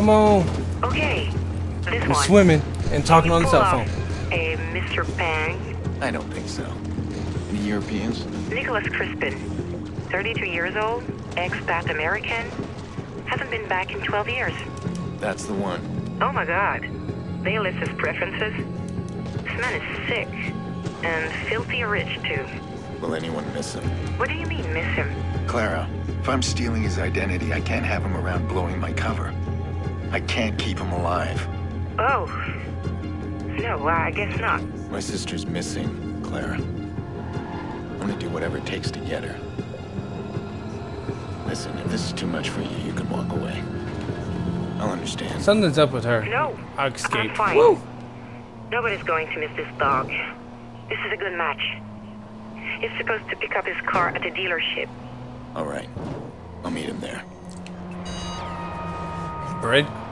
Come on. Okay, this You're one. swimming and talking on the Pull cell phone. A Mr. Bang, I don't think so. Any Europeans? Nicholas Crispin, 32 years old, expat American, hasn't been back in 12 years. That's the one. Oh my god. They list his preferences. This man is sick. And filthy rich, too. Will anyone miss him? What do you mean, miss him? Clara, if I'm stealing his identity, I can't have him around blowing my cover. I can't keep him alive. Oh. No, I guess not. My sister's missing, Clara. I'm gonna do whatever it takes to get her. Listen, if this is too much for you, you can walk away. I'll understand. Something's up with her. No. I'll escape. I'm fine. Woo! Nobody's going to miss this dog. This is a good match. He's supposed to pick up his car at the dealership. All right. I'll meet him there.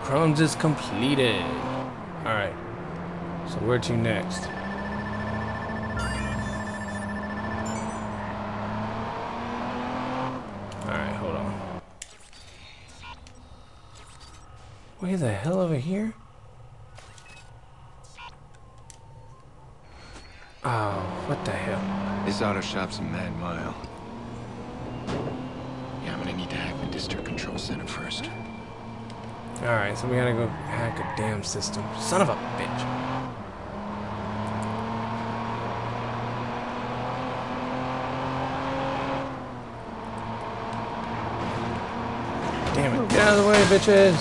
Breadcrumbs is completed. Alright. So where to next? Alright, hold on. Where the hell over here? Oh, what the hell? This auto shop's a mad mile. Yeah, I'm gonna need to hack the district control center first. Alright, so we gotta go hack a damn system. Son of a bitch. Damn it, get out of the way, bitches!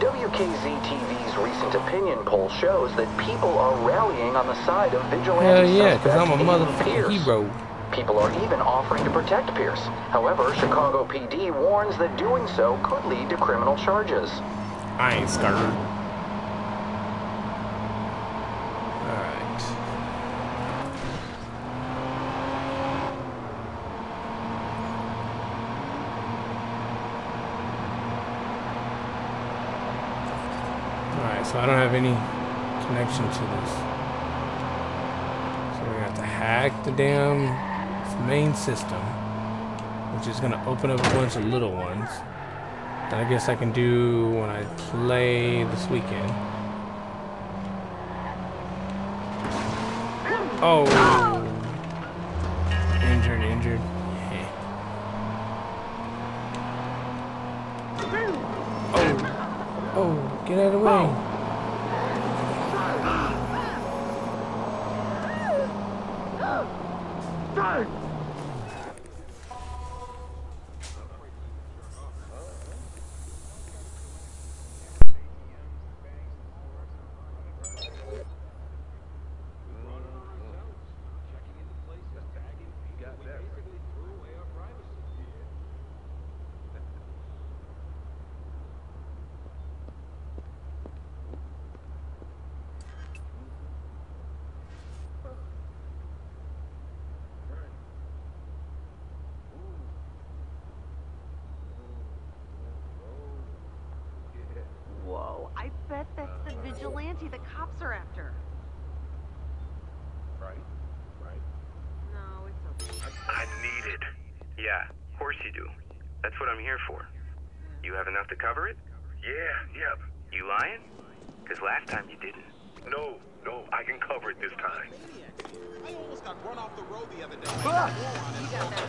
WKZ TV's recent opinion poll shows that people are rallying on the side of vigilante Hell yeah, because I'm a motherfucking hero. People are even offering to protect Pearce. However, Chicago PD warns that doing so could lead to criminal charges. I ain't scared. So I don't have any connection to this. So we have to hack the damn main system, which is gonna open up a bunch of little ones that I guess I can do when I play this weekend. Oh. Injured, injured. Oh. Oh, get out of the way. Whoa, I bet that's the vigilante the cops are after. Right? Right? No, it's okay. I'm needed. Yeah, of course you do. That's what I'm here for. You have enough to cover it? Yeah, yep. You lying? Because last time you didn't. No, no, I can cover it this time. I almost got run off the road the other day. Ah!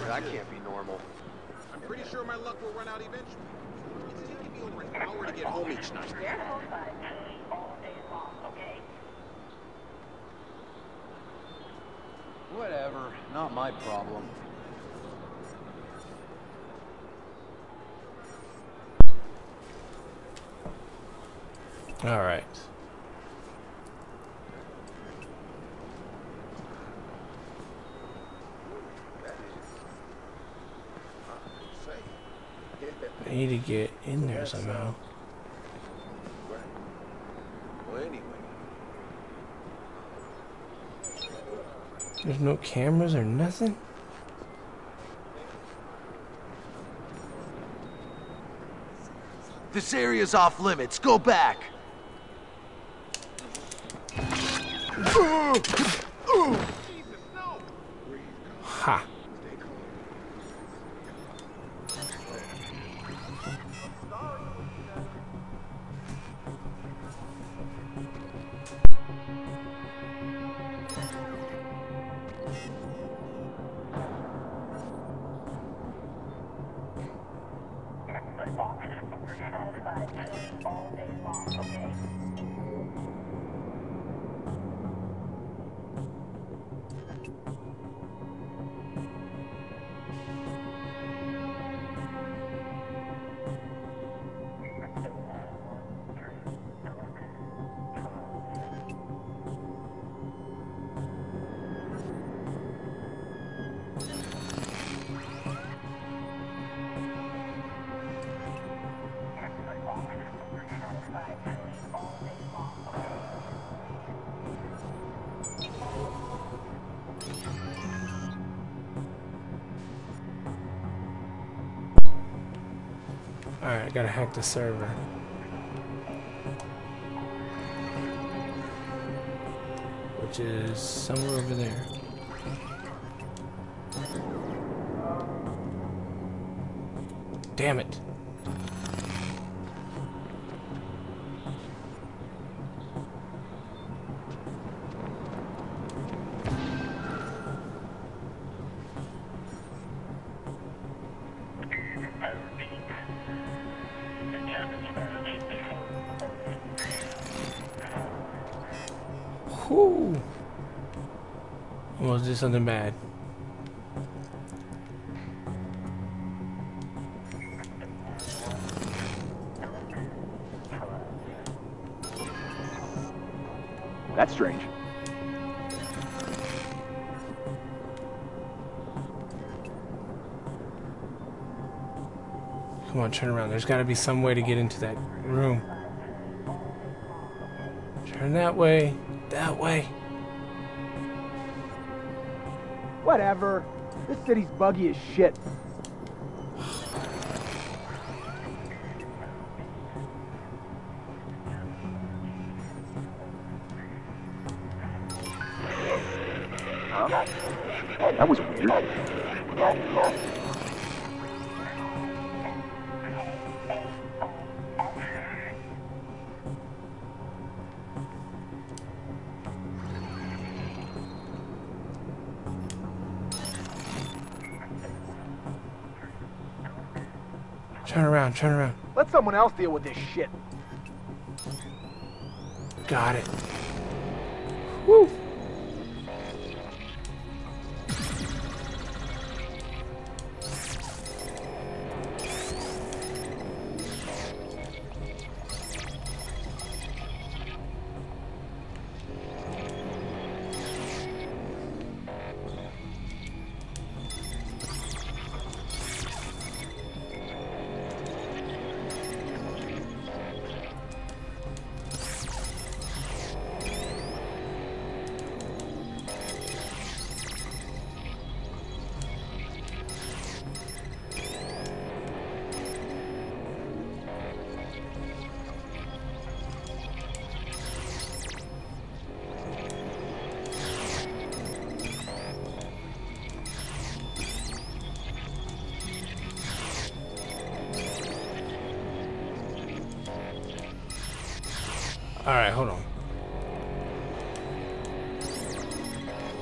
That can't be normal. I'm pretty sure my luck will run out eventually. It's taking me an hour to get home each night. Whatever, not my problem. Alright. I need to get in there somehow. Well, anyway. There's no cameras or nothing? This area's off limits. Go back. I gotta hack the server. Which is somewhere over there. Damn it. Whew. Almost did something bad. That's strange. Come on, turn around. There's got to be some way to get into that room. Turn that way. That way. Whatever. This city's buggy as shit. Huh? That was weird. Turn around, turn around. Let someone else deal with this shit. Got it. Woo.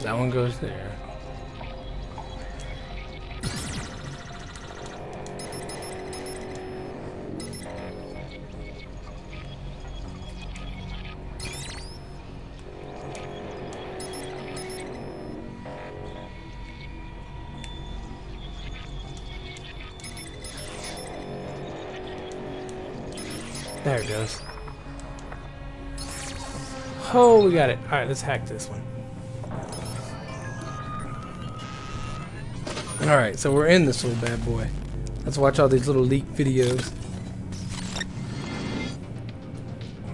That one goes there. There it goes. Oh, we got it. Alright, let's hack this one. Alright, so we're in this little bad boy. Let's watch all these little leak videos.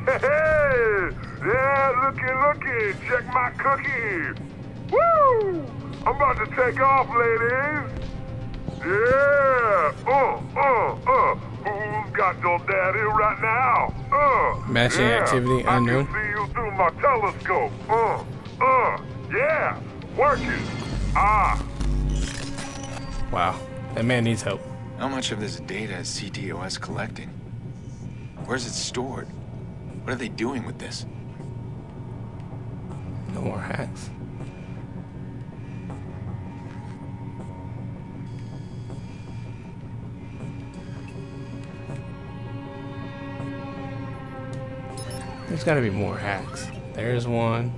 Hey, yeah, looky, looky, check my cookie. Woo! I'm about to take off, ladies. Yeah, uh, uh, uh. Who's got your daddy right now? Uh, Matching yeah. activity I unknown. can see you through my telescope. Uh, uh, yeah, working. Ah, Wow, that man needs help. How much of this data is CTOS collecting? Where's it stored? What are they doing with this? No more hacks. There's gotta be more hacks. There's one.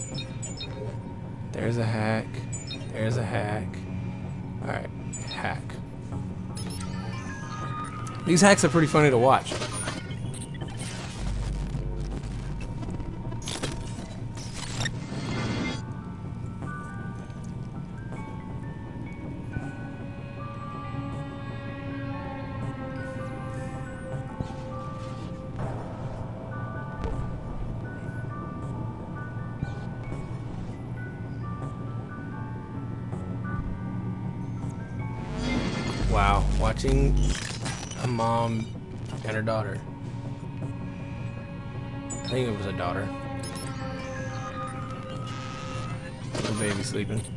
There's a hack. There's a hack. Alright. These hacks are pretty funny to watch. Wow, watching a mom and her daughter. I think it was a daughter. Little baby sleeping.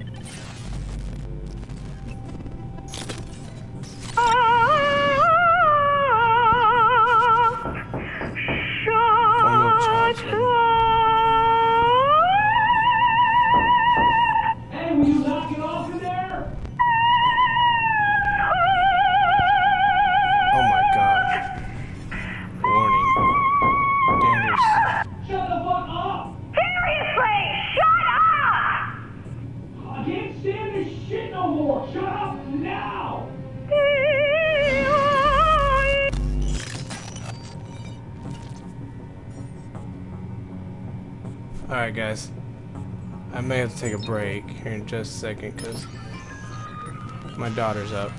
Alright, guys. I may have to take a break here in just a second because my daughter's up.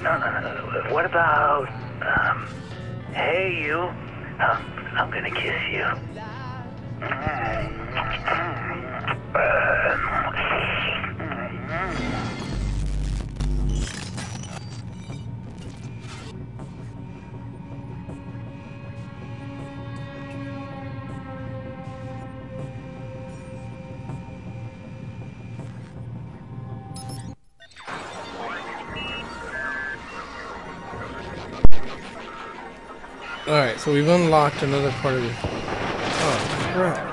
No, no, no, no. What about, um, hey, you? Um, I'm gonna kiss you. Alright, so we've unlocked another part of the... Oh, crap.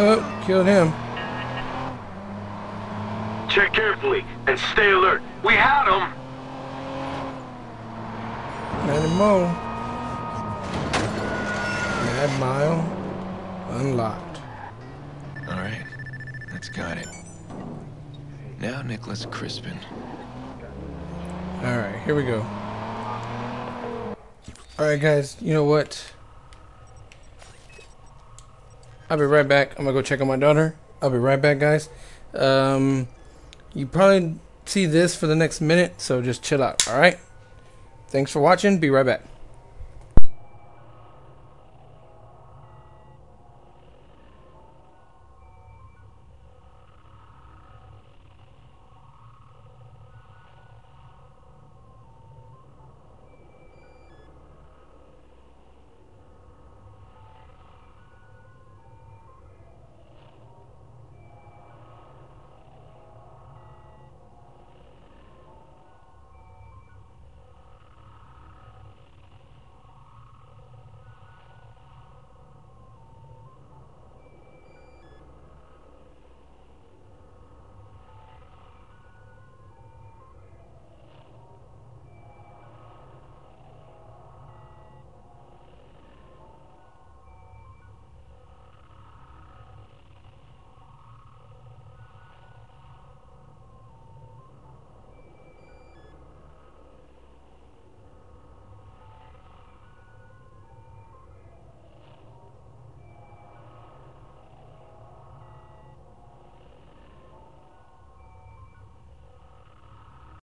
Oh, killed him. Check carefully and stay alert. We had him. Not Mo. Mad Mile unlocked. All right, that's got it. Now Nicholas Crispin. Alright, here we go. Alright, guys, you know what? I'll be right back. I'm gonna go check on my daughter. I'll be right back, guys. Um, you probably see this for the next minute, so just chill out, alright? Thanks for watching. Be right back.